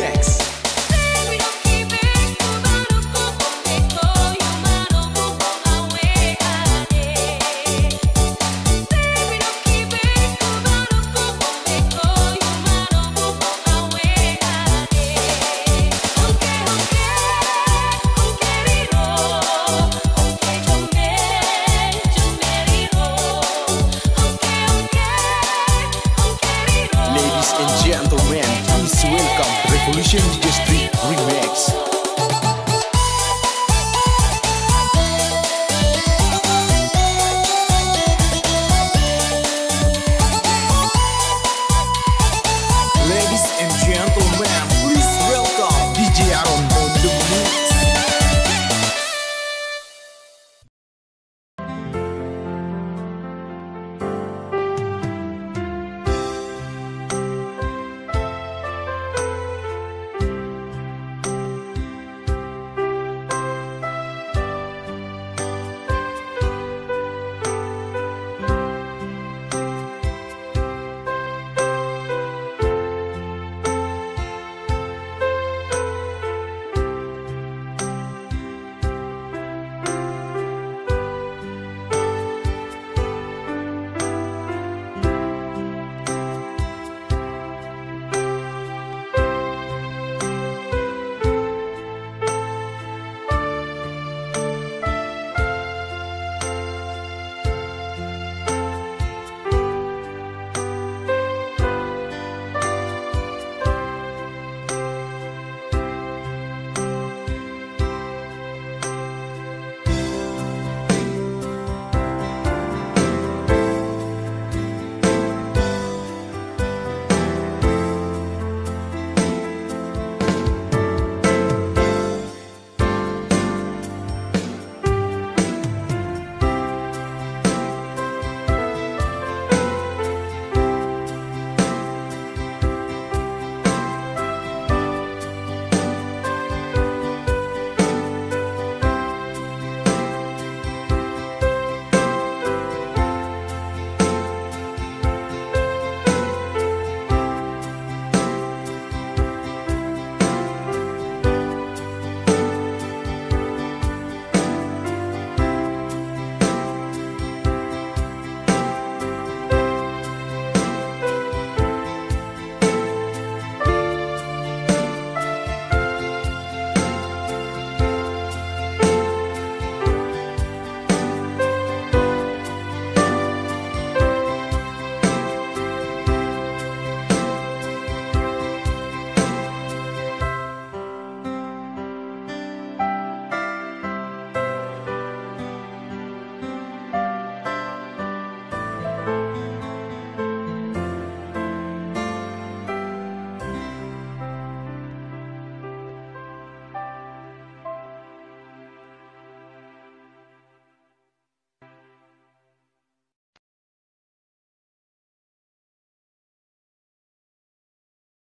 next.